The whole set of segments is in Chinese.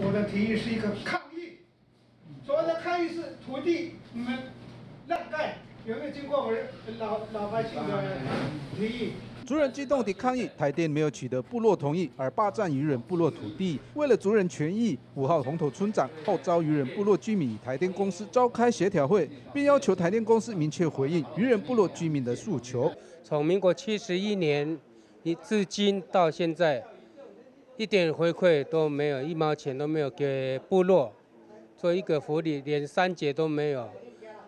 我的提议是一个抗议，所谓的抗议是土地你们乱盖，有没有经过我们老老百姓的提议？族人激动地抗议台电没有取得部落同意而霸占渔人部落土地。为了族人权益，五号红头村长号召渔人部落居民与台电公司召开协调会，并要求台电公司明确回应渔人部落居民的诉求。从民国七十一年一至今到现在，一点回馈都没有，一毛钱都没有给部落做一个福利，连三节都没有，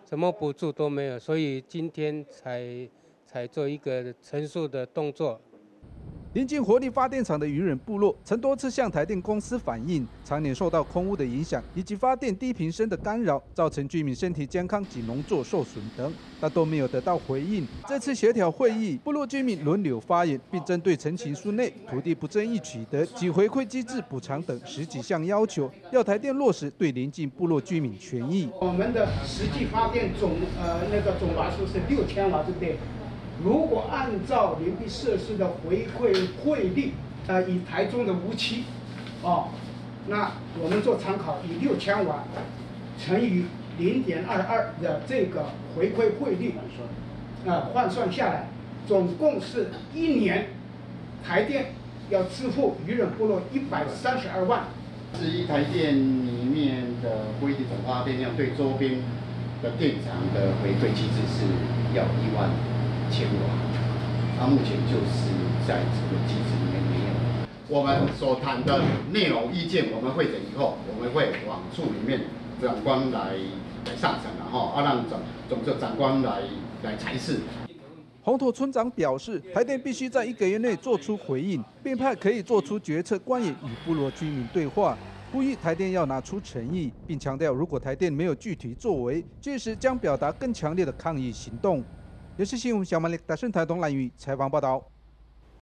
什么补助都没有，所以今天才。才做一个陈述的动作。临近火力发电厂的渔人部落，曾多次向台电公司反映，常年受到空污的影响，以及发电低频声的干扰，造成居民身体健康及农作受损等，但都没有得到回应。这次协调会议，部落居民轮流发言，并针对陈情书内土地不争议取得及回馈机制补偿等十几项要求，要台电落实对邻近部落居民权益。我们的实际发电总呃那个总瓦数是六千瓦，对不对？如果按照邻避设施的回馈汇率，呃，以台中的无期，哦，那我们做参考，以六千万乘以零点二二的这个回馈汇率，呃，换算下来，总共是一年台电要支付渔人部落一百三十二万。是一台电里面的规定总发电量对周边的电厂的回馈机制是要一万。千瓦，它目前就是在这个机制里面没有。我们所谈的内容意见，我们会诊以后，我们会往处里面长官来来上层，然后啊让总总之长官来来裁示。红土村长表示，台电必须在一个月内做出回应，并派可以做出决策官员与部落居民对话，呼吁台电要拿出诚意，并强调如果台电没有具体作为，届时将表达更强烈的抗议行动。也是新闻小马力大顺台东蓝屿采访报道。